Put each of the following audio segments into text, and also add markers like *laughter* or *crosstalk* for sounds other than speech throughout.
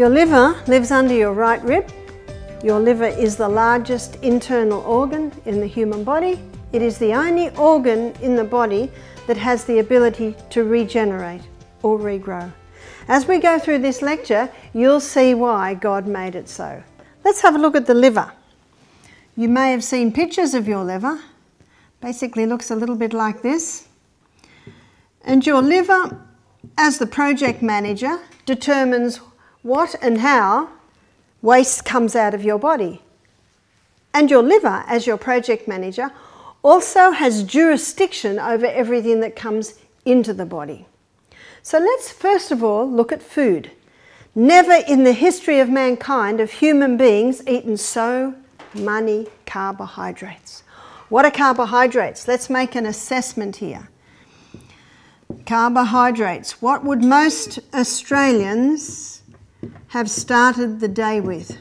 Your liver lives under your right rib. Your liver is the largest internal organ in the human body. It is the only organ in the body that has the ability to regenerate or regrow. As we go through this lecture, you'll see why God made it so. Let's have a look at the liver. You may have seen pictures of your liver. Basically looks a little bit like this. And your liver, as the project manager, determines what and how waste comes out of your body. And your liver, as your project manager, also has jurisdiction over everything that comes into the body. So let's first of all look at food. Never in the history of mankind have human beings eaten so many carbohydrates. What are carbohydrates? Let's make an assessment here. Carbohydrates. What would most Australians have started the day with?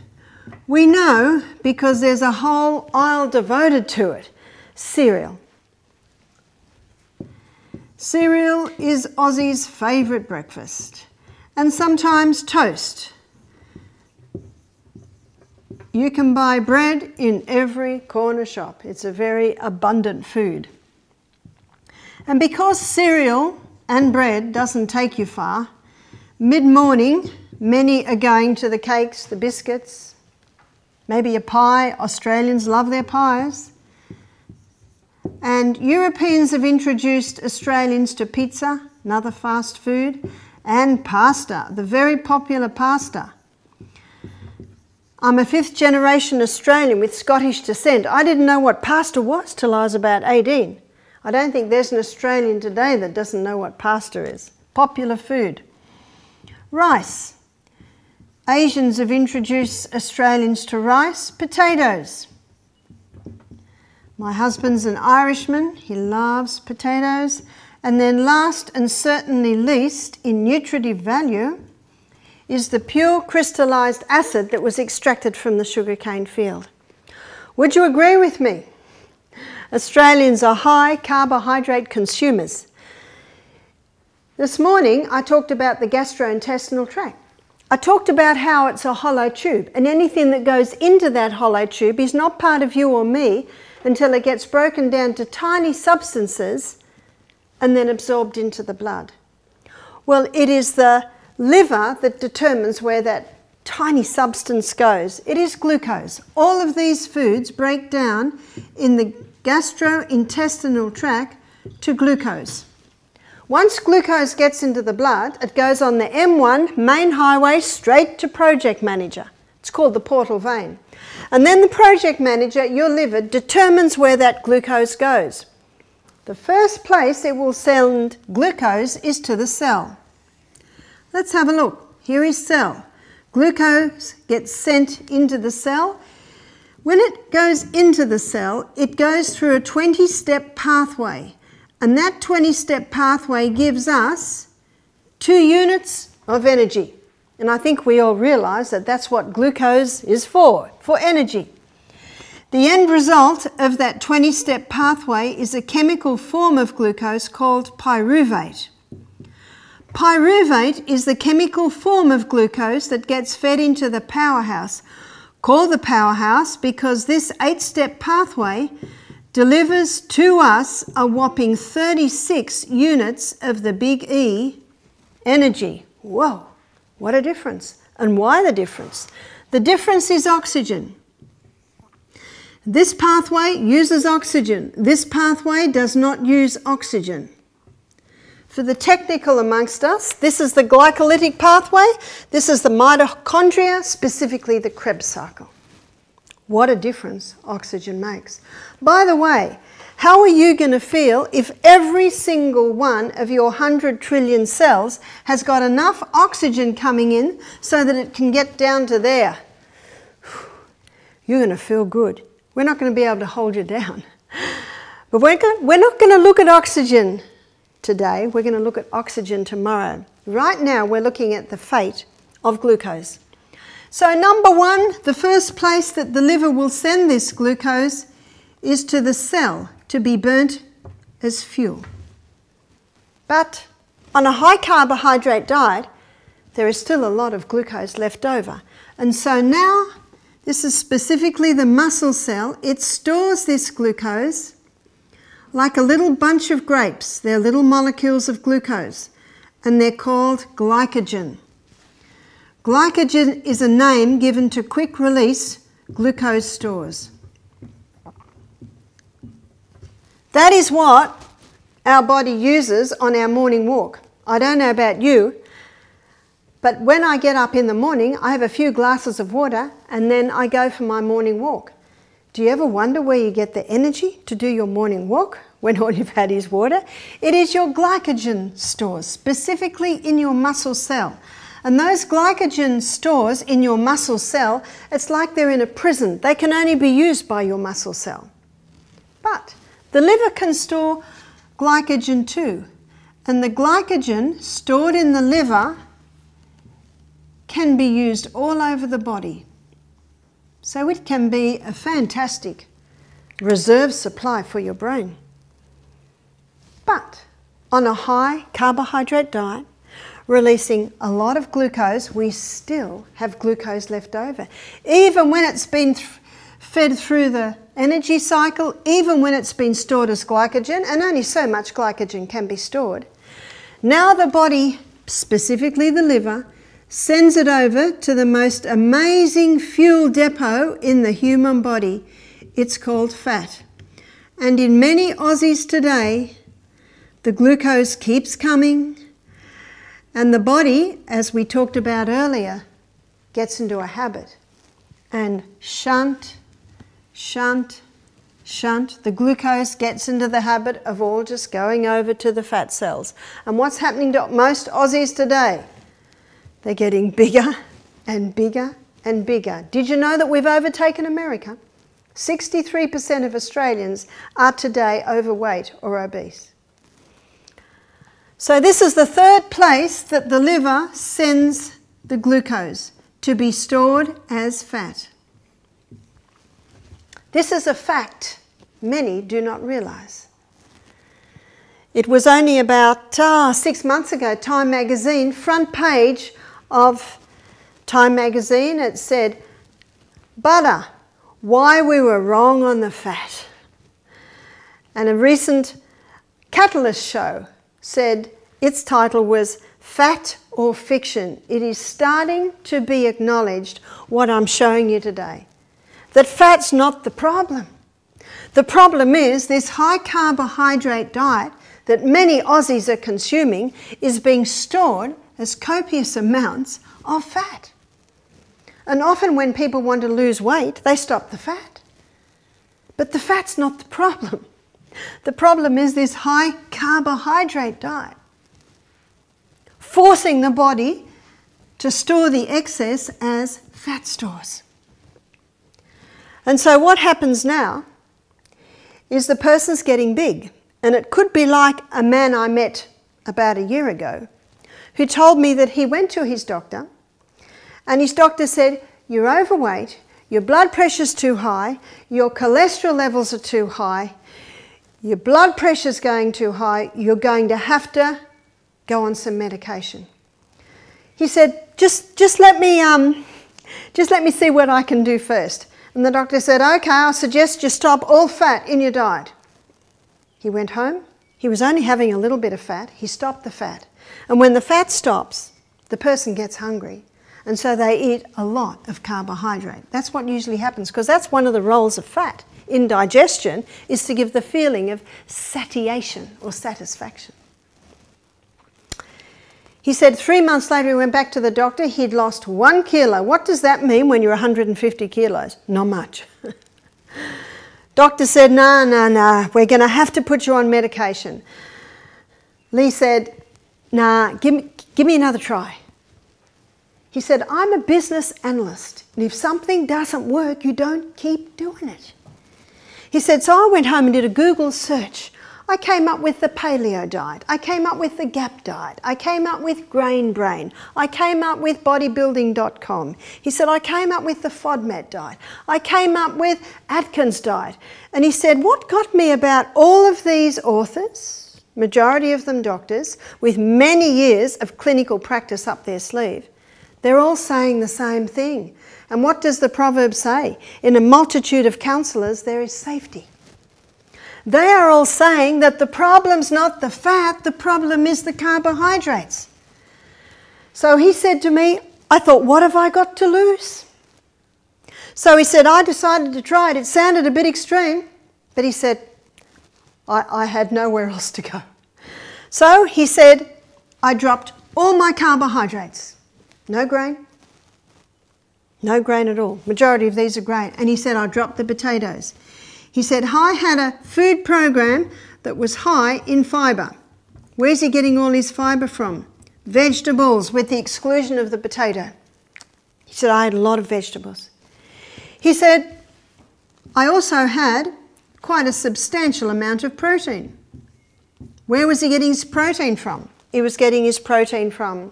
We know because there's a whole aisle devoted to it cereal. Cereal is Aussie's favourite breakfast, and sometimes toast. You can buy bread in every corner shop. It's a very abundant food. And because cereal and bread doesn't take you far, mid morning, many are going to the cakes, the biscuits, maybe a pie. Australians love their pies. And Europeans have introduced Australians to pizza, another fast food, and pasta, the very popular pasta. I'm a fifth generation Australian with Scottish descent. I didn't know what pasta was till I was about 18. I don't think there's an Australian today that doesn't know what pasta is. Popular food. Rice. Asians have introduced Australians to rice. Potatoes. My husband's an Irishman, he loves potatoes. And then, last and certainly least, in nutritive value, is the pure crystallized acid that was extracted from the sugarcane field. Would you agree with me? Australians are high carbohydrate consumers. This morning I talked about the gastrointestinal tract. I talked about how it's a hollow tube, and anything that goes into that hollow tube is not part of you or me, until it gets broken down to tiny substances and then absorbed into the blood. Well, it is the liver that determines where that tiny substance goes. It is glucose. All of these foods break down in the gastrointestinal tract to glucose. Once glucose gets into the blood, it goes on the M1 main highway straight to project manager. It's called the portal vein. And then the project manager, your liver, determines where that glucose goes. The first place it will send glucose is to the cell. Let's have a look. Here is cell. Glucose gets sent into the cell. When it goes into the cell, it goes through a 20 step pathway. And that 20 step pathway gives us two units of energy. And I think we all realise that that's what glucose is for, for energy. The end result of that 20 step pathway is a chemical form of glucose called pyruvate. Pyruvate is the chemical form of glucose that gets fed into the powerhouse, called the powerhouse because this eight step pathway delivers to us a whopping 36 units of the big E energy. Whoa! What a difference. And why the difference? The difference is oxygen. This pathway uses oxygen. This pathway does not use oxygen. For the technical amongst us, this is the glycolytic pathway. This is the mitochondria, specifically the Krebs cycle. What a difference oxygen makes. By the way, how are you going to feel if every single one of your 100 trillion cells has got enough oxygen coming in so that it can get down to there? *sighs* You're going to feel good. We're not going to be able to hold you down. *laughs* But we're, going, we're not going to look at oxygen today. We're going to look at oxygen tomorrow. Right now, we're looking at the fate of glucose. So, number one, the first place that the liver will send this glucose is to the cell to be burnt as fuel. But on a high carbohydrate diet, there is still a lot of glucose left over. And so now, this is specifically the muscle cell, it stores this glucose like a little bunch of grapes. They're little molecules of glucose, and they're called glycogen. Glycogen is a name given to quick release glucose stores. That is what our body uses on our morning walk. I don't know about you, but when I get up in the morning, I have a few glasses of water and then I go for my morning walk. Do you ever wonder where you get the energy to do your morning walk when all you've had is water? It is your glycogen stores, specifically in your muscle cell. And those glycogen stores in your muscle cell, it's like they're in a prison. They can only be used by your muscle cell. But the liver can store glycogen too. And the glycogen stored in the liver can be used all over the body. So it can be a fantastic reserve supply for your brain. But on a high carbohydrate diet, releasing a lot of glucose, we still have glucose left over. Even when it's been th fed through the energy cycle, even when it's been stored as glycogen, and only so much glycogen can be stored, now the body, specifically the liver, sends it over to the most amazing fuel depot in the human body. It's called fat. And in many Aussies today, the glucose keeps coming, and the body, as we talked about earlier, gets into a habit and shunt, shunt, shunt. The glucose gets into the habit of all just going over to the fat cells. And what's happening to most Aussies today? They're getting bigger and bigger and bigger. Did you know that we've overtaken America? 63% of Australians are today overweight or obese. So, this is the third place that the liver sends the glucose to be stored as fat. This is a fact many do not realise. It was only about uh, six months ago, Time magazine, front page of Time magazine, it said, Butter, why we were wrong on the fat. And a recent Catalyst show said its title was Fat or Fiction. It is starting to be acknowledged what I'm showing you today. That fat's not the problem. The problem is this high carbohydrate diet that many Aussies are consuming is being stored as copious amounts of fat. And often when people want to lose weight, they stop the fat. But the fat's not the problem. The problem is this high carbohydrate diet, forcing the body to store the excess as fat stores. And so, what happens now is the person's getting big. And it could be like a man I met about a year ago who told me that he went to his doctor and his doctor said, You're overweight, your blood pressure's too high, your cholesterol levels are too high, your blood pressure's going too high, you're going to have to go on some medication. He said, just, just, let me, um, just let me see what I can do first. And the doctor said, Okay, I suggest you stop all fat in your diet. He went home. He was only having a little bit of fat. He stopped the fat. And when the fat stops, the person gets hungry. And so they eat a lot of carbohydrate. That's what usually happens because that's one of the roles of fat in digestion is to give the feeling of satiation or satisfaction. He said three months later he went back to the doctor, he'd lost one kilo. What does that mean when you're 150 kilos? Not much. *laughs* doctor said, no, no, no, we're going to have to put you on medication. Lee said, nah, give me, give me another try. He said, I'm a business analyst, and if something doesn't work, you don't keep doing it. He said, so I went home and did a Google search I came up with the paleo diet. I came up with the GAP diet. I came up with Grain Brain. I came up with bodybuilding.com. He said, I came up with the FODMAP diet. I came up with Atkins diet. And he said, What got me about all of these authors, majority of them doctors, with many years of clinical practice up their sleeve, they're all saying the same thing. And what does the proverb say? In a multitude of counsellors, there is safety. They are all saying that the problem's not the fat, the problem is the carbohydrates. So he said to me, I thought, what have I got to lose? So he said, I decided to try it. It sounded a bit extreme, but he said, I, I had nowhere else to go. So he said, I dropped all my carbohydrates. No grain, no grain at all. Majority of these are grain. And he said, I dropped the potatoes. He said, I had a food program that was high in fibre. Where's he getting all his fibre from? Vegetables, with the exclusion of the potato. He said, I had a lot of vegetables. He said, I also had quite a substantial amount of protein. Where was he getting his protein from? He was getting his protein from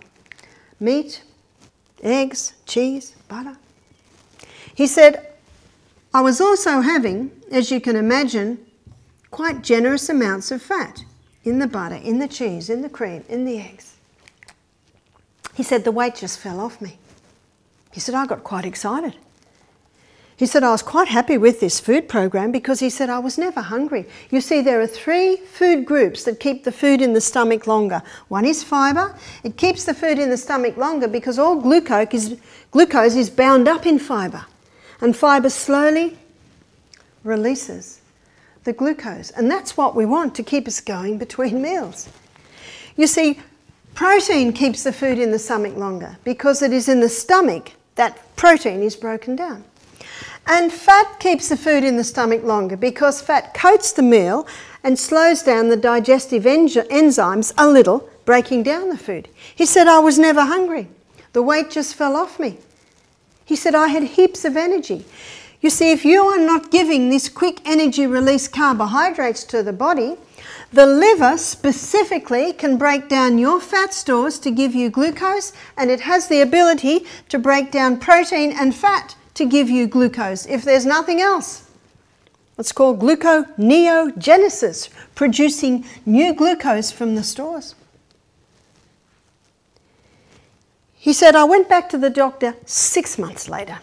meat, eggs, cheese, butter. He said, I was also having, as you can imagine, quite generous amounts of fat in the butter, in the cheese, in the cream, in the eggs. He said, the weight just fell off me. He said, I got quite excited. He said, I was quite happy with this food program because he said, I was never hungry. You see, there are three food groups that keep the food in the stomach longer. One is fibre. It keeps the food in the stomach longer because all glucose is, glucose is bound up in fibre. And fibre slowly releases the glucose. And that's what we want to keep us going between *laughs* meals. You see, protein keeps the food in the stomach longer because it is in the stomach that protein is broken down. And fat keeps the food in the stomach longer because fat coats the meal and slows down the digestive enzymes a little, breaking down the food. He said, I was never hungry. The weight just fell off me. He said, I had heaps of energy. You see, if you are not giving this quick energy release carbohydrates to the body, the liver specifically can break down your fat stores to give you glucose, and it has the ability to break down protein and fat to give you glucose if there's nothing else. It's called gluconeogenesis, producing new glucose from the stores. He said, I went back to the doctor six months later.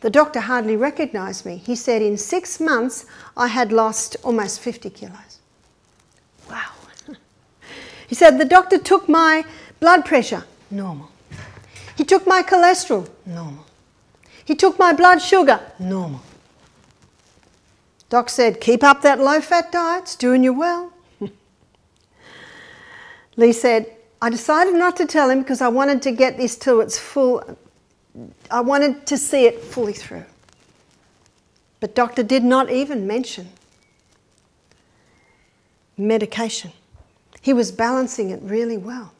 The doctor hardly recognised me. He said, in six months, I had lost almost 50 kilos. Wow. *laughs* He said, the doctor took my blood pressure, normal. He took my cholesterol, normal. He took my blood sugar, normal. Doc said, keep up that low fat diet, it's doing you well. *laughs* Lee said, I decided not to tell him because I wanted to get this to its full, I wanted to see it fully through. But doctor did not even mention medication. He was balancing it really well.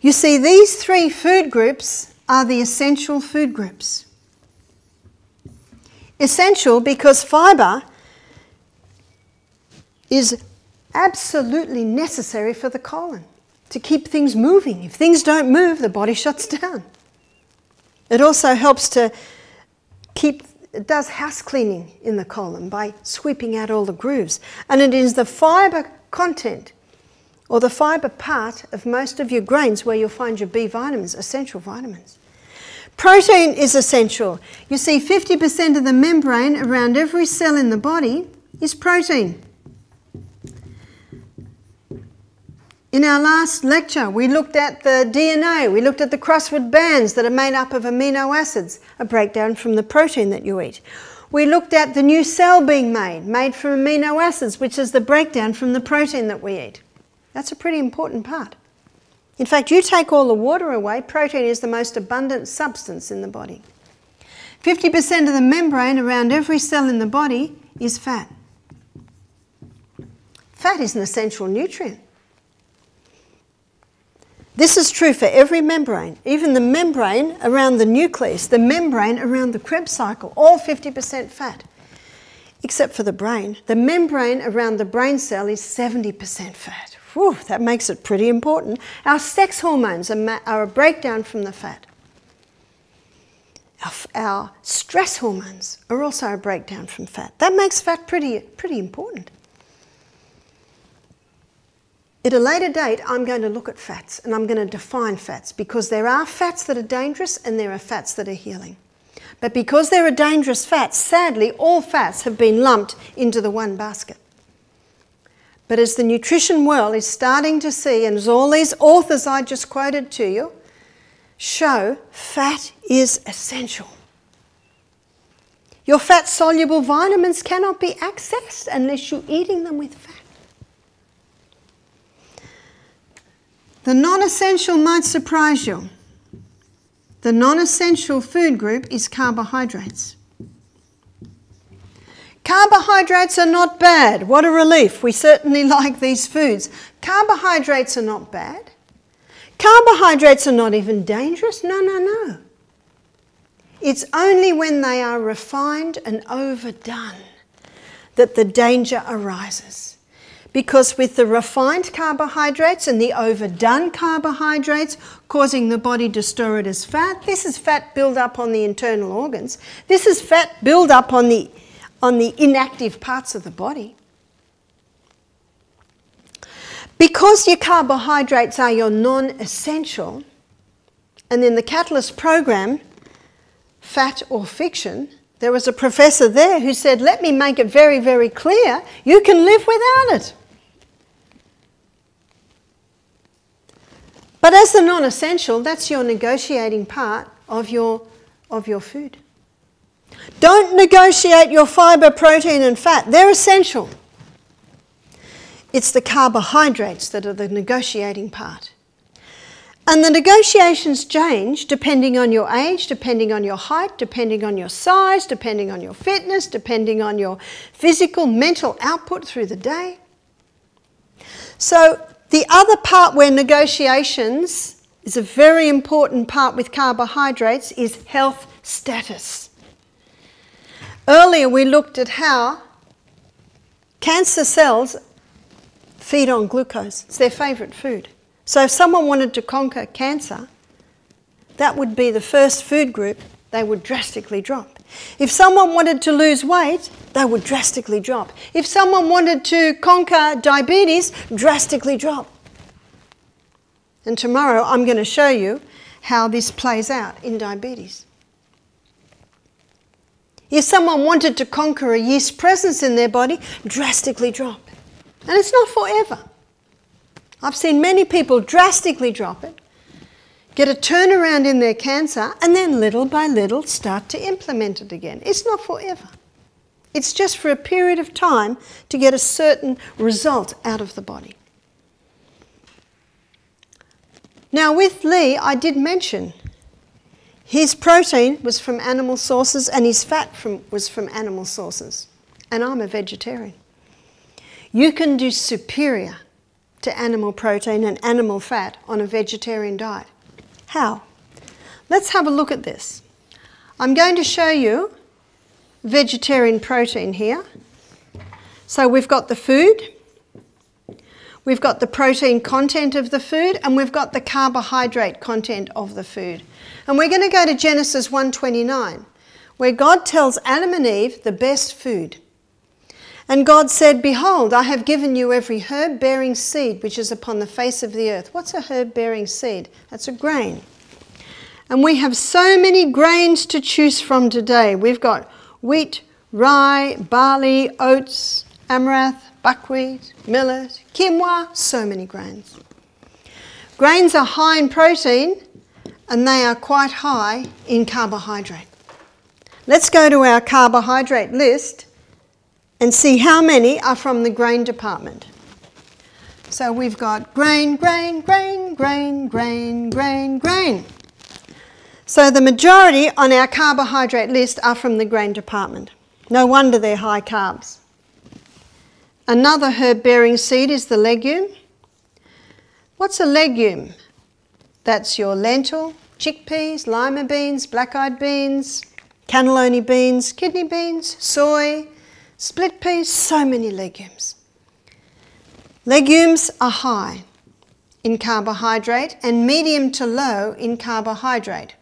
You see, these three food groups are the essential food groups. Essential because fibre is absolutely necessary for the colon to keep things moving. If things don't move, the body shuts down. It also helps to keep, it does house cleaning in the colon by sweeping out all the grooves. And it is the fibre content or the fibre part of most of your grains where you'll find your B vitamins, essential vitamins. Protein is essential. You see, 50% of the membrane around every cell in the body is protein. In our last lecture, we looked at the DNA, we looked at the crossword bands that are made up of amino acids, a breakdown from the protein that you eat. We looked at the new cell being made, made from amino acids, which is the breakdown from the protein that we eat. That's a pretty important part. In fact, you take all the water away, protein is the most abundant substance in the body. 50% of the membrane around every cell in the body is fat. Fat is an essential nutrient. This is true for every membrane, even the membrane around the nucleus, the membrane around the Krebs cycle, all 50% fat, except for the brain. The membrane around the brain cell is 70% fat. Whew, that makes it pretty important. Our sex hormones are, are a breakdown from the fat. Our, our, stress hormones are also a breakdown from fat. That makes fat pretty, pretty important. At a later date, I'm going to look at fats and I'm going to define fats because there are fats that are dangerous and there are fats that are healing. But because there are dangerous fats, sadly, all fats have been lumped into the one basket. But as the nutrition world is starting to see, and as all these authors I just quoted to you show, fat is essential. Your fat soluble vitamins cannot be accessed unless you're eating them with fat. The non essential might surprise you. The non essential food group is carbohydrates. Carbohydrates are not bad. What a relief. We certainly *laughs* like these foods. Carbohydrates are not bad. Carbohydrates are not even dangerous. No, no, no. It's only when they are refined and overdone that the danger arises. Because with the refined carbohydrates and the overdone carbohydrates causing the body to store it as fat, this is fat build up on the internal organs. This is fat build up on the, on the inactive parts of the body. Because your carbohydrates are your non essential, and in the Catalyst program, fat or fiction, there was a professor there who said, Let me make it very, very clear you can live without it. But as the non essential, that's your negotiating part of your, of your food. Don't negotiate your fibre, protein, and fat, they're essential. It's the carbohydrates that are the negotiating part. And the negotiations change depending on your age, depending on your height, depending on your size, depending on your fitness, depending on your physical, mental output through the day. So the other part where negotiations is a very important part with carbohydrates is health status. Earlier we looked at how cancer cells feed on glucose. It's their favourite food. So if someone wanted to conquer cancer, that would be the first food group they would drastically drop. If someone wanted to lose weight, they would drastically drop. If someone wanted to conquer diabetes, drastically drop. And tomorrow I'm going to show you how this plays out in diabetes. If someone wanted to conquer a yeast presence in their body, drastically drop. And it's not forever. I've seen many people drastically drop it, get a turnaround in their cancer, and then little by little start to implement it again. It's not forever. It's just for a period of time to get a certain result out of the body. Now, with Lee, I did mention his protein was from animal sources and his fat from, was from animal sources. And I'm a vegetarian. You can do superior to animal protein and animal fat on a vegetarian diet. How? Let's have a look at this. I'm going to show you vegetarian protein here. So we've got the food, we've got the protein content of the food, and we've got the carbohydrate content of the food. And we're going to go to Genesis 1:29, where God tells Adam and Eve the best food. And God said, Behold, I have given you every herb bearing seed which is upon the face of the earth. What's a herb bearing seed? That's a grain. And we have so many grains to choose from today. We've got wheat, rye, barley, oats, amaranth, buckwheat, millet, quinoa, so many grains. Grains are high in protein and they are quite high in carbohydrate. Let's go to our carbohydrate list and see how many are from the grain department. So we've got grain, grain, grain, grain, grain, grain, grain. So the majority on our carbohydrate list are from the grain department. No wonder they're high carbs. Another herb bearing seed is the legume. What's a legume? That's your lentil, chickpeas, lima beans, black eyed beans, cannelloni beans, kidney beans, soy, split peas, so many legumes. Legumes are high in carbohydrate and medium to low in carbohydrate.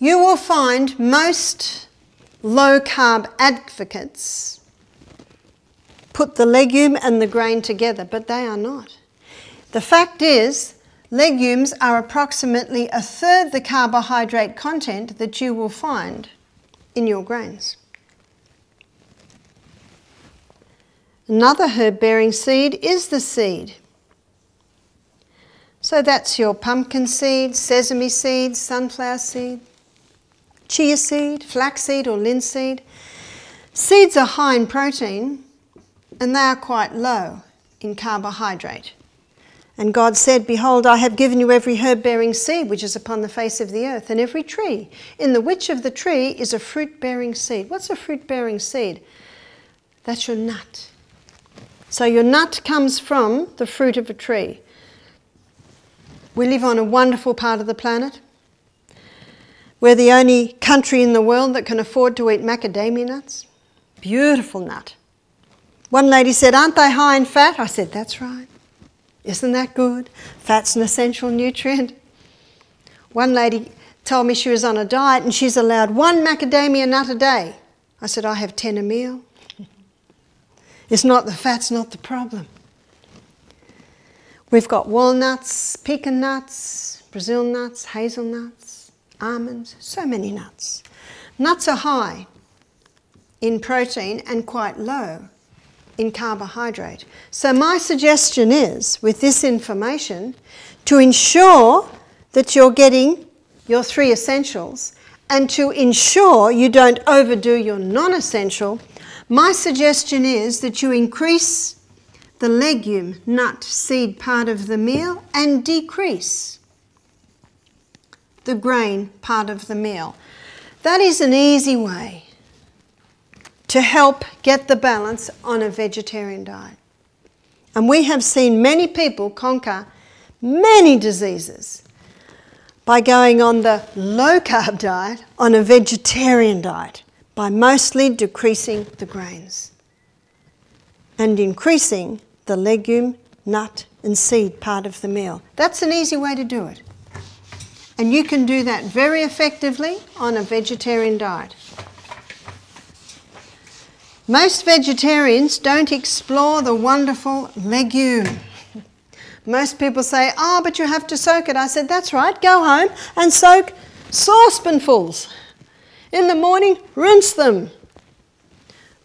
You will find most low carb advocates put the legume and the grain together, but they are not. The fact is, legumes are approximately a third the carbohydrate content that you will find in your grains. Another herb bearing seed is the seed. So that's your pumpkin seed, sesame seed, sunflower seed, chia seed, flaxseed or linseed. Seeds are high in protein and they are quite low in carbohydrate. And God said, Behold, I have given you every herb bearing seed which is upon the face of the earth, and every tree. In the which of the tree is a fruit bearing seed. What's a fruit bearing seed? That's your nut. So your nut comes from the fruit of a tree. We live on a wonderful part of the planet. We're the only country in the world that can afford to eat macadamia nuts. Beautiful nut. One lady said, Aren't they high in fat? I said, That's right. Isn't that good? Fat's an essential nutrient. One lady told me she was on a diet and she's allowed one macadamia nut a day. I said, I have 10 a meal. It's not the fat's not the problem. We've got walnuts, pecan nuts, Brazil nuts, hazelnuts, almonds, so many nuts. Nuts are high in protein and quite low in carbohydrate. So, my suggestion is with this information to ensure that you're getting your three essentials and to ensure you don't overdo your non essential, my suggestion is that you increase the legume, nut, seed part of the meal and decrease the grain part of the meal. That is an easy way to help get the balance on a vegetarian diet. And we have seen many people conquer many diseases by going on the low carb diet on a vegetarian diet, by mostly decreasing the grains and increasing the legume, nut, and seed part of the meal. That's an easy way to do it. And you can do that very effectively on a vegetarian diet. Most vegetarians don't explore the wonderful legume. Most people say, oh, but you have to soak it. I said, that's right, go home and soak saucepanfuls. In the morning, rinse them.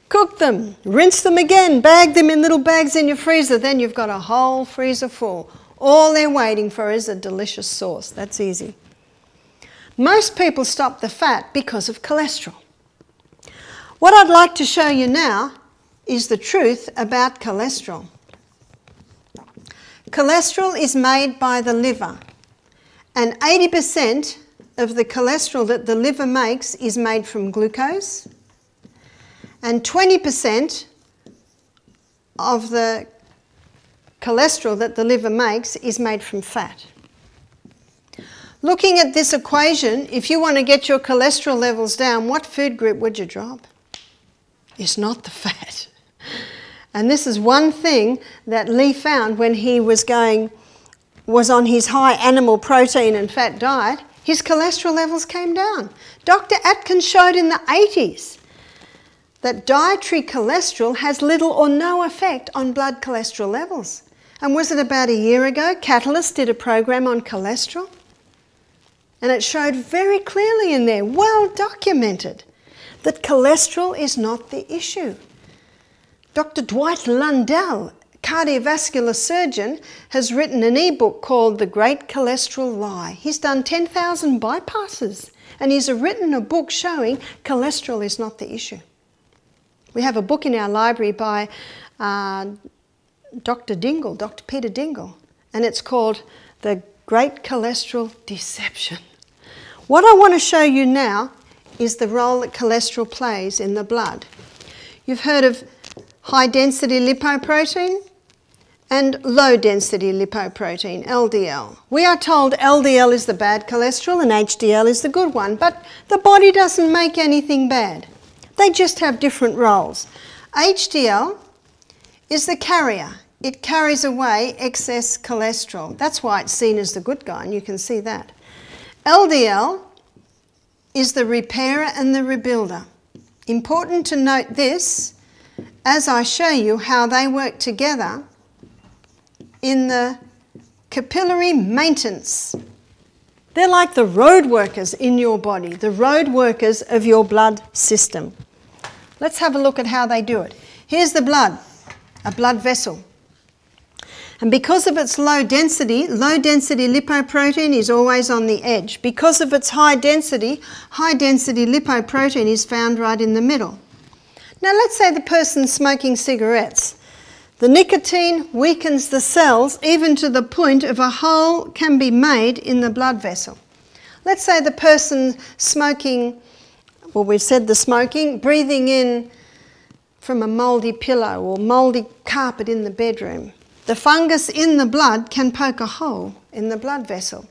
Cook them, rinse them again, bag them in little bags in your freezer. Then you've got a whole freezer full. All they're waiting for is a delicious sauce. That's easy. Most people stop the fat because of cholesterol. What I'd like to show you now is the truth about cholesterol. Cholesterol is made by the liver, and 80% of the cholesterol that the liver makes is made from glucose, and 20% of the cholesterol that the liver makes is made from fat. Looking at this equation, if you want to get your cholesterol levels down, what food group would you drop? Is not the fat. And this is one thing that Lee found when he was going, was on his high animal protein and fat diet, his cholesterol levels came down. Dr. Atkins showed in the 80s that dietary cholesterol has little or no effect on blood cholesterol levels. And was it about a year ago? Catalyst did a program on cholesterol. And it showed very clearly in there, well documented, that cholesterol is not the issue. Dr. Dwight Lundell, cardiovascular surgeon, has written an e-book called The Great Cholesterol Lie. He's done 10,000 bypasses and he's written a book showing cholesterol is not the issue. We have a book in our library by uh, Dr. Dingle, Dr. Peter Dingle, and it's called The Great Cholesterol Deception. What I want to show you now is the role that cholesterol plays in the blood. You've heard of high density lipoprotein and low density lipoprotein, LDL. We are told LDL is the bad cholesterol and HDL is the good one, but the body doesn't make anything bad. They just have different roles. HDL is the carrier. It carries away excess cholesterol. That's why it's seen as the good guy, and you can see that. LDL is the repairer and the rebuilder. Important to note this as I show you how they work together in the capillary maintenance. They're like the road workers in your body, the road workers of your blood system. Let's have a look at how they do it. Here's the blood, a blood vessel. And because of its low density, low density lipoprotein is always on the edge. Because of its high density, high density lipoprotein is found right in the middle. Now let's say the person's smoking cigarettes. The nicotine weakens the cells even to the point of a hole can be made in the blood vessel. Let's say the person smoking, well, we've said the smoking, breathing in from a mouldy pillow or mouldy carpet in the bedroom. The fungus in the blood can poke a hole in the blood vessel.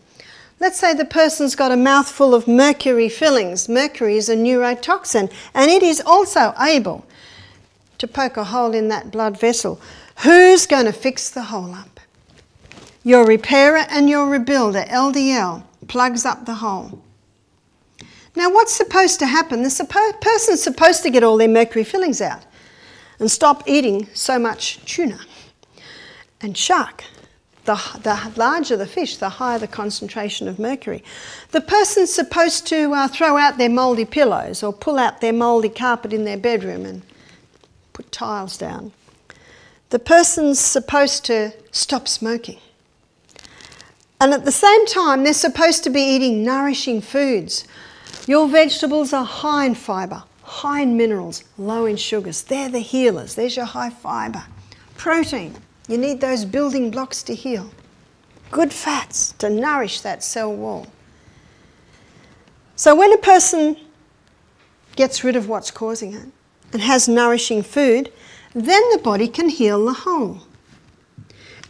Let's say the person's got a mouthful of mercury fillings. Mercury is a neurotoxin and it is also able to poke a hole in that blood vessel. Who's going to fix the hole up? Your repairer and your rebuilder, LDL, plugs up the hole. Now, what's supposed to happen? The suppo- person's supposed to get all their mercury fillings out and stop eating so much tuna and shark. The, the larger the fish, the higher the concentration of mercury. The person's supposed to uh, throw out their mouldy pillows or pull out their mouldy carpet in their bedroom and put tiles down. The person's supposed to stop smoking. And at the same time, they're supposed to be eating nourishing foods. Your vegetables are high in fibre, high in minerals, low in sugars. They're the healers. There's your high fibre. Protein. You need those building blocks to heal. Good fats to nourish that cell wall. So when a person gets rid of what's causing it and has nourishing food, then the body can heal the hole.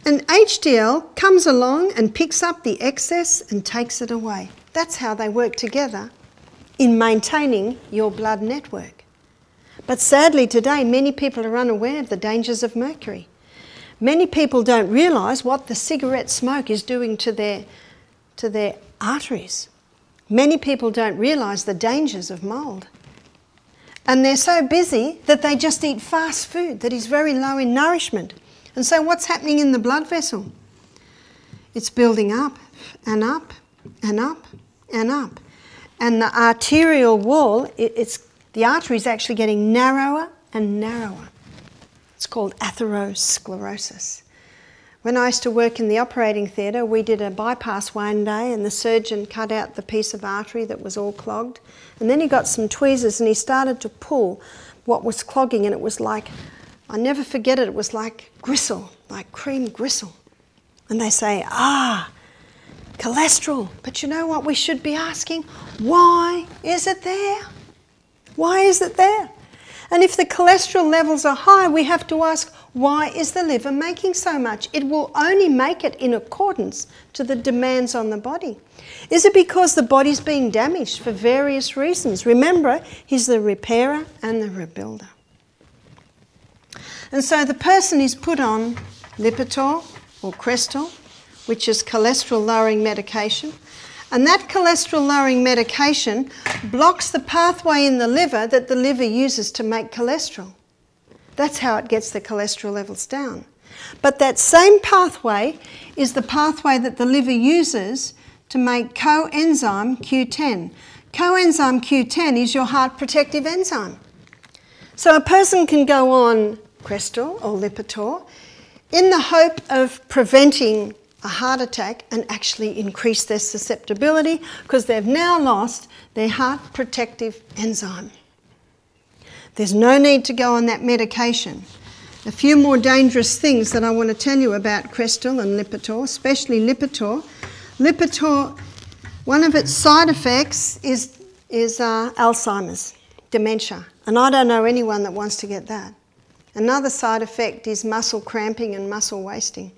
And HDL comes along and picks up the excess and takes it away. That's how they work together in maintaining your blood network. But sadly, today, many people are unaware of the dangers of mercury. Many people don't realise what the cigarette smoke is doing to their, to their arteries. Many people don't realise the dangers of mould. And they're so busy that they just eat fast food that is very low in nourishment. And so, what's happening in the blood vessel? It's building up and up and up and up. And the arterial wall, it, it's, the artery is actually getting narrower and narrower. Called atherosclerosis. When I used to work in the operating theatre, we did a bypass one day, and the surgeon cut out the piece of artery that was all clogged. And then he got some tweezers and he started to pull what was clogging, and it was like, I never forget it, it was like gristle, like cream gristle. And they say, ah, cholesterol. But you know what we should be asking? Why is it there? Why is it there? And if the cholesterol levels are high, we have to ask, why is the liver making so much? It will only make it in accordance to the demands on the body. Is it because the body's being damaged for various reasons? Remember, he's the repairer and the rebuilder. And so the person is put on Lipitor or Crestor, which is cholesterol lowering medication, and that cholesterol lowering medication blocks the pathway in the liver that the liver uses to make cholesterol. That's how it gets the cholesterol levels down. But that same pathway is the pathway that the liver uses to make coenzyme Q10. Coenzyme Q10 is your heart protective enzyme. So a person can go on Crestor or Lipitor in the hope of preventing a heart attack and actually increase their susceptibility because they've now lost their heart protective enzyme. There's no need to go on that medication. A few more dangerous things that I want to tell you about Crestor and Lipitor, especially Lipitor. Lipitor, one of its side effects is, is uh, Alzheimer's, dementia. And I don't know anyone that wants to get that. Another side effect is muscle cramping and muscle wasting.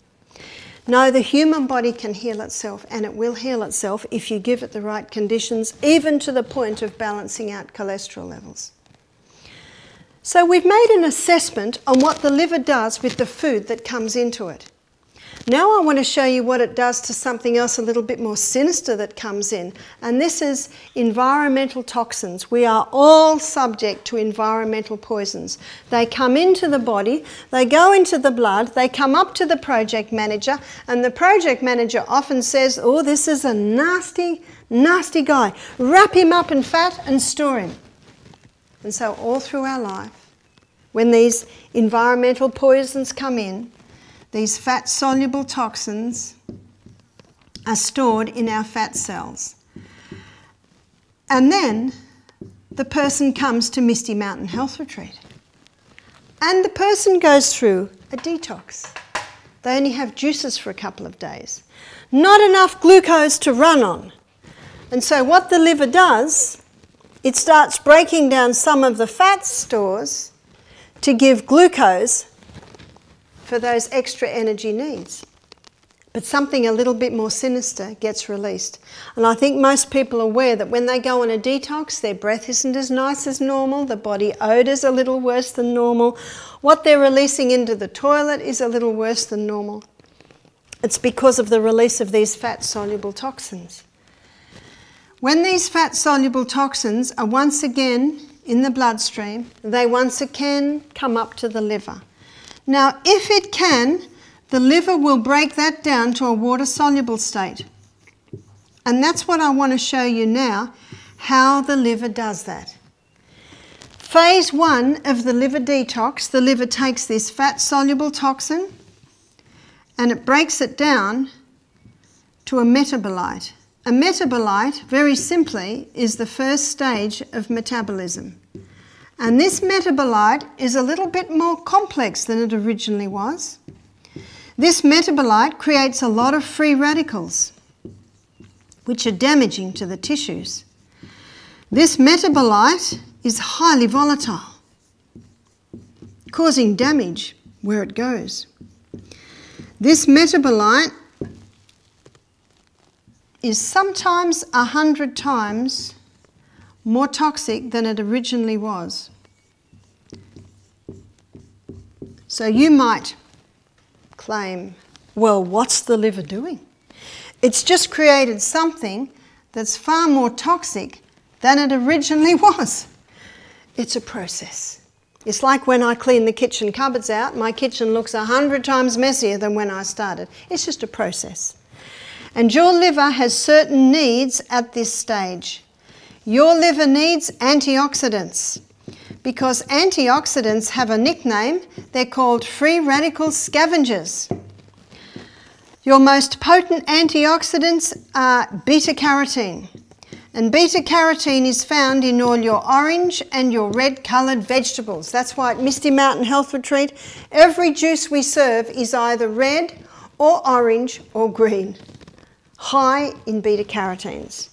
No, the human body can heal itself and it will heal itself if you give it the right conditions, even to the point of balancing out cholesterol levels. So, we've made an assessment on what the liver does with the food that comes into it. Now I want to show you what it does to something else a little bit more sinister that comes in, and this is environmental toxins. We are all subject to environmental poisons. They come into the body, they go into the blood, they come up to the project manager, and the project manager often says, Oh, this is a nasty, nasty guy. Wrap him up in fat and store him. And so, all through our life, when these environmental poisons come in, these fat soluble toxins are stored in our fat cells. And then the person comes to Misty Mountain Health Retreat. And the person goes through a detox. They only have juices for a couple of days. Not enough glucose to run on. And so, what the liver does, it starts breaking down some of the fat stores to give glucose for those extra energy needs. But something a little bit more sinister gets released. And I think most people are aware that when they go on a detox, their breath isn't as nice as normal, the body odour's a little worse than normal, what they're releasing into the toilet is a little worse than normal. It's because of the release of these fat soluble toxins. When these fat soluble toxins are once again in the bloodstream, they once again come up to the liver. Now, if it can, the liver will break that down to a water soluble state. And that's what I want to show you now how the liver does that. Phase one of the liver detox, the liver takes this fat soluble toxin and it breaks it down to a metabolite. A metabolite, very simply, is the first stage of metabolism. And this metabolite is a little bit more complex than it originally was. This metabolite creates a lot of free radicals, which are damaging to the tissues. This metabolite is highly volatile, causing damage where it goes. This metabolite is sometimes a hundred times more toxic than it originally was. So you might claim, well, what's the liver doing? It's just created something that's far more toxic than it originally *laughs* was. It's a process. It's like when I clean the kitchen cupboards out, my kitchen looks a hundred times messier than when I started. It's just a process. And your liver has certain needs at this stage. Your liver needs antioxidants because antioxidants have a nickname. They're called free radical scavengers. Your most potent antioxidants are beta carotene. And beta carotene is found in all your orange and your red coloured vegetables. That's why at Misty Mountain Health Retreat, every juice we serve is either red or orange or green, high in beta carotenes.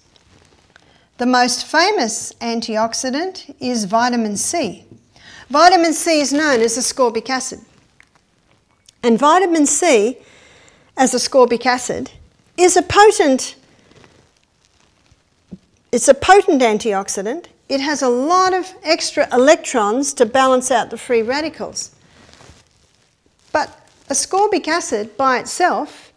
The most famous antioxidant is vitamin C. Vitamin C is known as ascorbic acid. And vitamin C, as ascorbic acid, is a potent it's a potent antioxidant. It has a lot of extra electrons to balance out the free radicals. But ascorbic acid by itself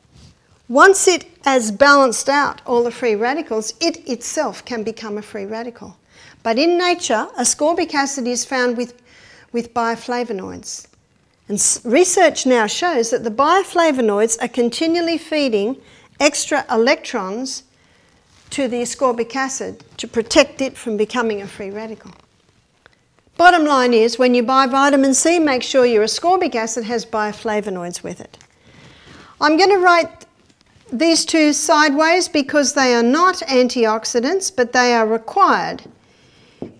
once it has balanced out all the free radicals, it itself can become a free radical. But in nature, ascorbic acid is found with, with bioflavonoids. And research now shows that the bioflavonoids are continually feeding extra electrons to the ascorbic acid to protect it from becoming a free radical. Bottom line is when you buy vitamin C, make sure your ascorbic acid has bioflavonoids with it. I'm going to write these two sideways because they are not antioxidants, but they are required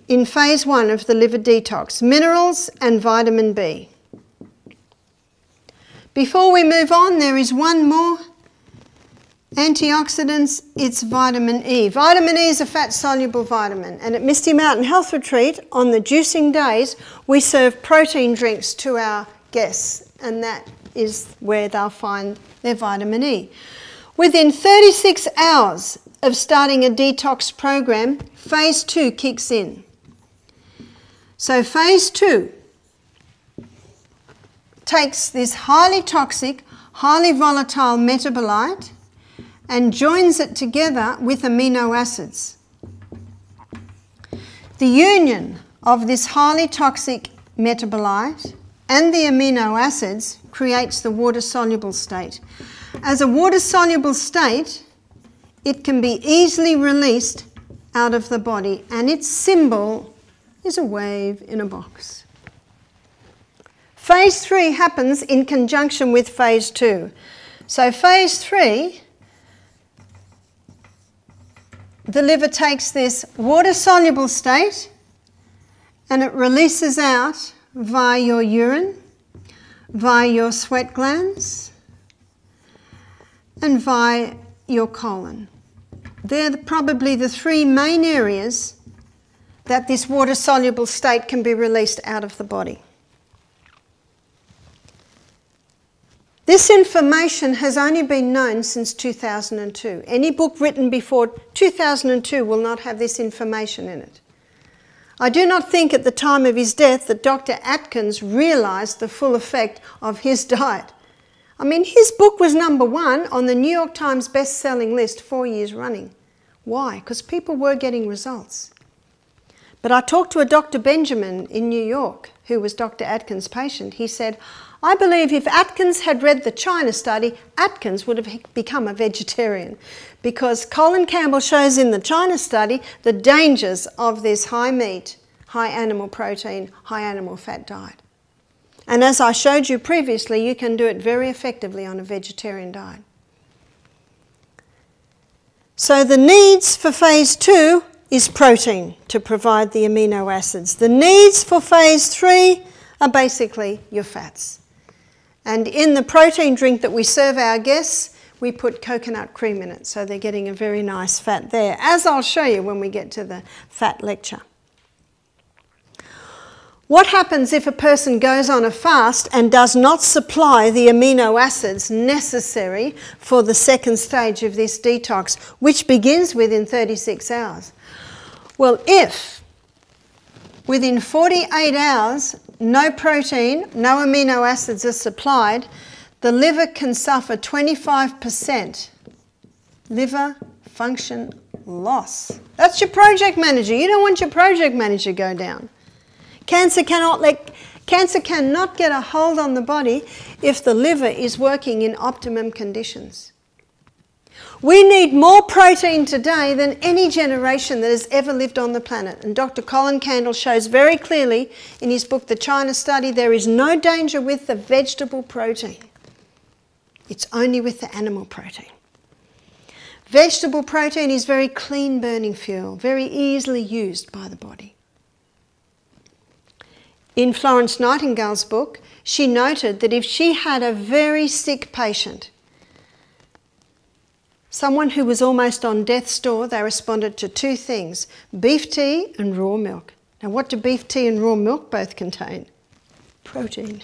in phase one of the liver detox minerals and vitamin B. Before we move on, there is one more antioxidants, it's vitamin E. Vitamin E is a fat soluble vitamin, and at Misty Mountain Health Retreat on the juicing days, we serve protein drinks to our guests, and that is where they'll find their vitamin E. Within 36 hours of starting a detox program, phase two kicks in. So, phase two takes this highly toxic, highly volatile metabolite and joins it together with amino acids. The union of this highly toxic metabolite and the amino acids creates the water soluble state. As a water soluble state, it can be easily released out of the body, and its symbol is a wave in a box. Phase three happens in conjunction with phase two. So, phase three, the liver takes this water soluble state and it releases out via your urine, via your sweat glands, and via your colon. They're the, probably the three main areas that this water soluble state can be released out of the body. This information has only been known since 2002. Any book written before 2002 will not have this information in it. I do not think at the time of his death that Dr. Atkins realised the full effect of his *laughs* diet. I mean, his book was number one on the New York Times best-selling list four years running. Why? Because people were getting results. But I talked to a Dr. Benjamin in New York, who was Dr. Atkins' patient. He said, I believe if Atkins had read the China study, Atkins would have become a vegetarian because Colin Campbell shows in the China study the dangers of this high meat, high animal protein, high animal fat diet. And as I showed you previously, you can do it very effectively on a vegetarian diet. So the needs for phase two is protein to provide the amino acids. The needs for phase three are basically your fats. And in the protein drink that we serve our guests, we put coconut cream in it, so they're getting a very nice fat there, as I'll show you when we get to the fat lecture. What happens if a person goes on a fast and does not supply the amino acids necessary for the second stage of this detox, which begins within 36 hours? Well, if within 48 hours no protein, no amino acids are supplied, the liver can suffer 25% liver function loss. That's your project manager. You don't want your project manager to go down. Cancer cannot cancer cannot get a hold on the body if the liver is working in optimum conditions. We need more protein today than any generation that has ever lived on the planet. And Dr. Colin Campbell shows very clearly in his book, The China Study, there is no danger with the vegetable protein. It's only with the animal protein. Vegetable protein is very clean burning fuel, very easily used by the body. In Florence Nightingale's book, she noted that if she had a very sick patient, someone who was almost on death's door, they responded to two things beef tea and raw milk. Now, what do beef tea and raw milk both contain? Protein.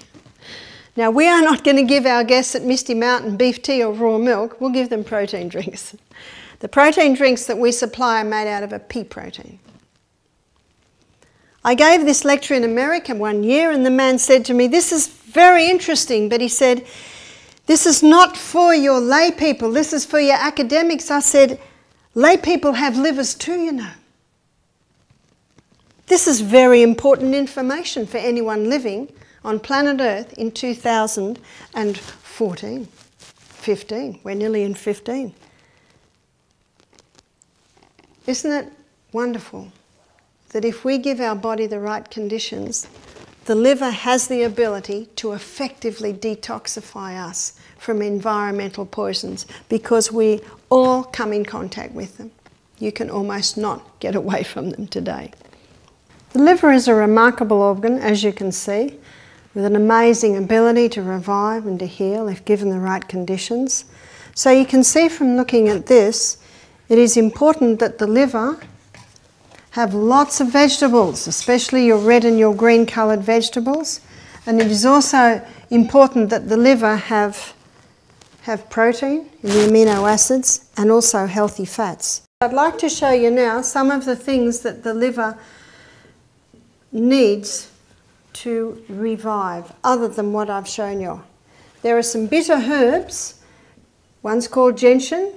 Now, we are not going to give our guests at Misty Mountain beef tea or raw milk, we'll give them protein drinks. The protein drinks that we supply are made out of a pea protein. I gave this lecture in America one year, and the man said to me, This is very interesting, but he said, This is not for your lay people, this is for your academics. I said, Lay people have livers too, you know. This is very important information for anyone living on planet Earth in 2014, 15. We're nearly in 15. Isn't it wonderful? That if we give our body the right conditions, the liver has the ability to effectively detoxify us from environmental poisons because we all come in contact with them. You can almost not get away from them today. The liver is a remarkable organ, as you can see, with an amazing ability to revive and to heal if given the right conditions. So you can see from looking at this, it is important that the liver have lots of vegetables, especially your red and your green coloured vegetables. And it is also important that the liver have, have protein in the amino acids and also healthy fats. I'd like to show you now some of the things that the liver needs to revive, other than what I've shown you. there are some bitter herbs. One's called gentian.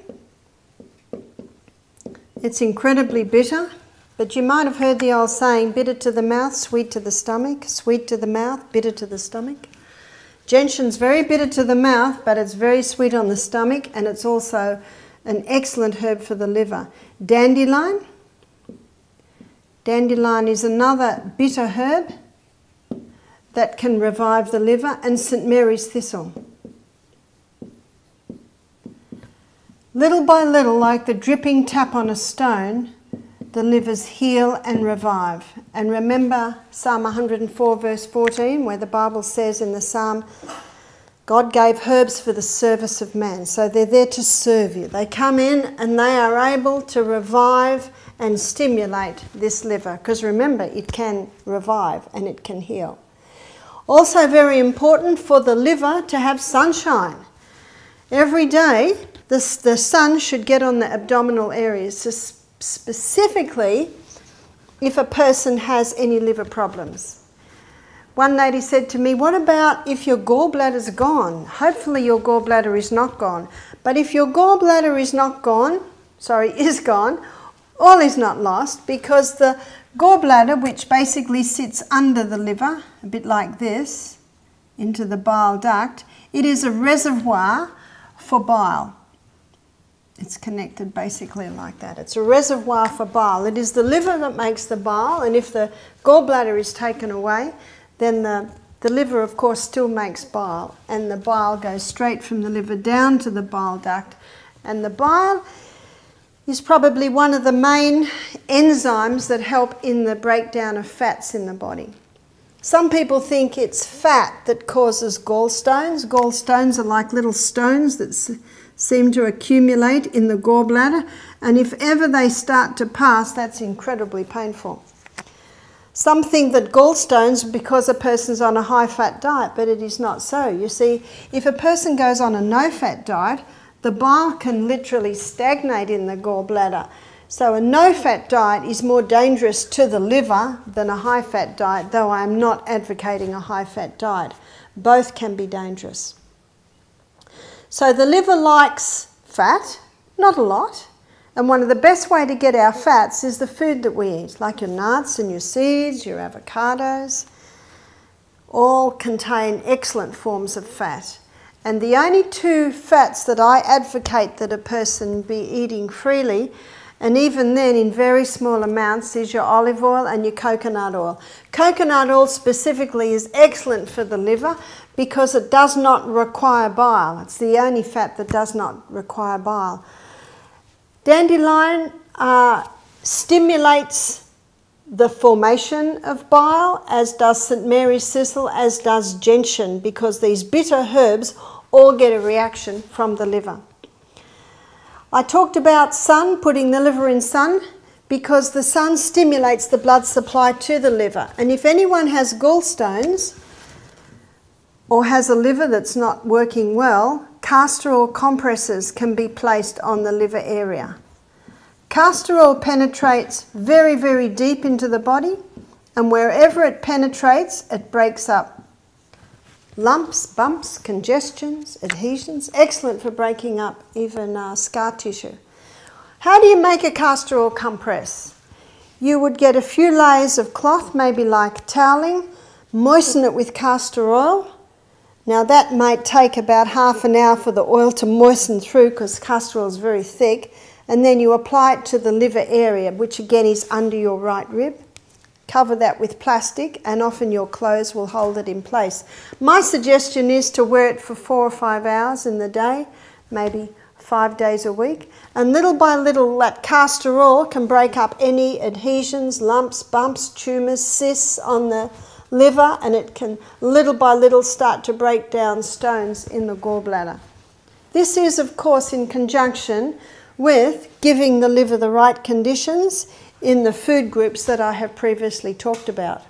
It's incredibly bitter, but you might have heard the old saying bitter to the mouth, sweet to the stomach, sweet to the mouth, bitter to the stomach. Gentian's very bitter to the mouth, but it's very sweet on the stomach, and it's also an excellent herb for the liver. Dandelion. Dandelion is another bitter herb that can revive the liver, and St Mary's thistle. Little by little, like the dripping tap on a stone, the livers heal and revive. And remember Psalm 104, verse 14, where the Bible says in the psalm, God gave herbs for the service of man. So they're there to serve you. They come in and they are able to revive and stimulate this liver. Because remember, it can revive and it can heal. Also, very important for the liver to have sunshine. Every day, the, the sun should get on the abdominal areas, specifically if a person has any liver problems. One lady said to me, What about if your gallbladder's gone? Hopefully, your gallbladder is not gone. But if your gallbladder is not gone, sorry, *laughs* is gone, all is not lost because the gallbladder, which basically sits under the liver, a bit like this, into the bile duct, it is a reservoir for bile. It's connected basically like that. It's a reservoir for bile. It is the liver that makes the bile, and if the gallbladder is taken away, then the, the liver, of course, still makes bile, and the bile goes straight from the liver down to the bile duct. And the bile is probably one of the main enzymes that help in the breakdown of fats in the body. Some people think it's fat that causes gallstones. Gallstones are like little stones that seem to accumulate in the gallbladder, and if ever they start to pass, that's incredibly painful. Some think that gallstones because a person's on a high fat diet, but it is not so. You see, if a person goes on a no fat diet, the bile can literally stagnate in the gallbladder. So, a no fat diet is more dangerous to the liver than a high fat diet, though I am not advocating a high fat diet. Both can be dangerous. So the liver likes fat, not a lot. And one of the best way to get our fats is the food that we eat, like your nuts and your seeds, your avocados. All contain excellent forms of fat. And the only two fats that I advocate that a person be eating freely, and even then in very small amounts, is your olive oil and your coconut oil. Coconut oil specifically is excellent for the liver because it does not require bile. It's the only fat that does not require bile. Dandelion uh, stimulates the formation of bile, as does St Mary's thistle, as does gentian, because these bitter herbs all get a reaction from the liver. I talked about sun, putting the liver in sun, because the sun stimulates the blood supply to the liver. And if anyone has gallstones, or has a liver that's not working well, castor oil compresses can be placed on the liver area. Castor oil penetrates very, very deep into the body, and wherever it penetrates, it breaks up lumps, bumps, congestions, adhesions. Excellent for breaking up even uh, scar tissue. How do you make a castor oil compress? You would get a few layers of cloth, maybe like toweling, moisten it with castor oil, now that might take about half an hour for the oil to moisten through because castor oil is very thick and then you apply it to the liver area which again is under your right rib. Cover that with plastic and often your clothes will hold it in place. My suggestion is to wear it for four or five hours in the day, maybe five days a week. And little by little that castor oil can break up any adhesions, lumps, bumps, tumours, cysts on the liver and it can little by little start to break down stones in the gallbladder. This is, of course, in conjunction with giving the liver the right conditions in the food groups that I have previously talked about.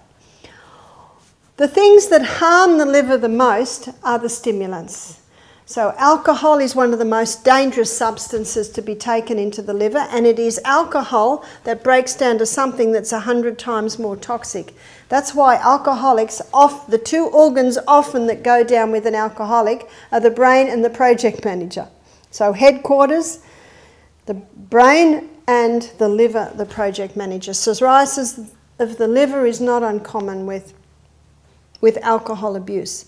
The things that harm the liver the most are the stimulants. So, alcohol is one of the most dangerous substances to be taken into the liver, and it is alcohol that breaks down to something that's 100 times more toxic. That's why alcoholics, off, the two organs often that go down with an alcoholic are the brain and the project manager. So, headquarters, the brain and the liver, the project manager. Cirrhosis of the liver is not uncommon with, with alcohol abuse.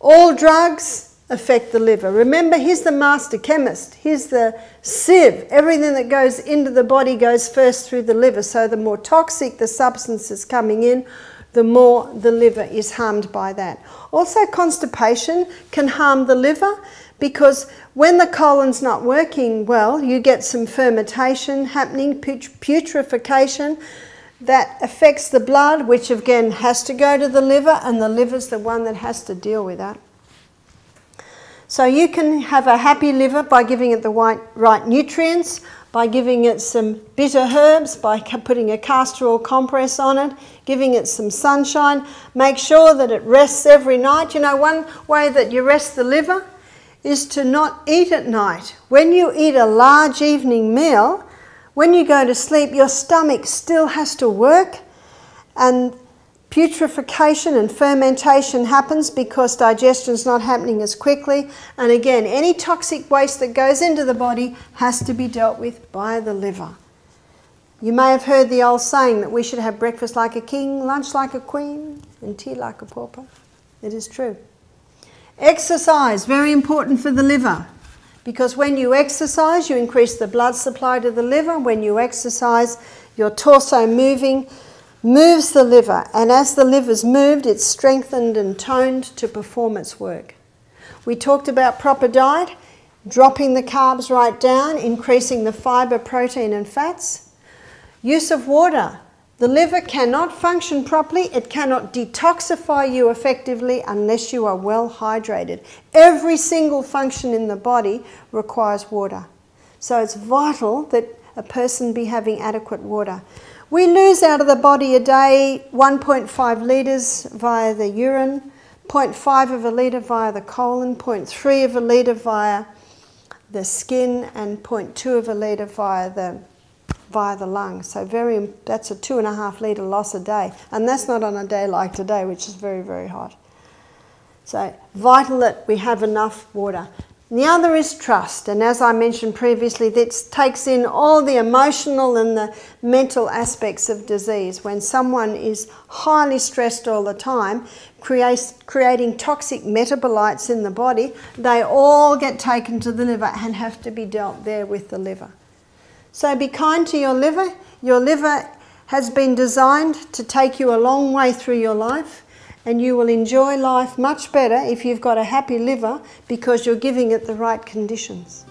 All drugs affect the liver. Remember, he's the master chemist. He's the sieve. Everything that goes into the body goes first through the liver. So the more toxic the substance is coming in, the more the liver is harmed by that. Also, constipation can harm the liver because when the colon's not working well, you get some fermentation happening, putrefaction that affects the blood, which again has to go to the liver, and the liver's the one that has to deal with that. So you can have a happy liver by giving it the right, right nutrients, by giving it some bitter herbs, by putting a castor oil compress on it, giving it some sunshine. Make sure that it rests every night. You know, one way that you rest the liver is to not eat at night. When you eat a large evening meal, when you go to sleep, your stomach still has to work and Putrefaction and fermentation happens because digestion is not happening as quickly. And again, any toxic waste that goes into the body has to be dealt with by the liver. You may have heard the old saying that we should have breakfast like a king, lunch like a queen, and tea like a pauper. It is true. Exercise, very important for the liver. Because when you exercise, you increase the blood supply to the liver. When you exercise, your torso moving, moves the liver, and as the liver's moved, it's strengthened and toned to perform its work. We talked about proper diet, dropping the carbs right down, increasing the fibre, protein, and fats. Use of water. The liver cannot function properly, it cannot detoxify you effectively unless you are well hydrated. Every single function in the body requires water. So it's vital that a person be having adequate water. We lose out of the body a day 1.5 litres via the urine, 0.5 of a litre via the colon, 0.3 of a litre via the skin, and 0.2 of a litre via the via the lungs. So very that's a two and a half litre loss a day, and that's not on a day like today, which is very very hot. So vital that we have enough water. The other is trust, and as I mentioned previously, this takes in all the emotional and the mental aspects of disease. When someone is highly stressed all the time, creates, creating toxic metabolites in the body, they all get taken to the liver and have to be dealt there with the liver. So be kind to your liver. Your liver has been designed to take you a long way through your life and you will enjoy life much better if you've got a happy liver because you're giving it the right conditions.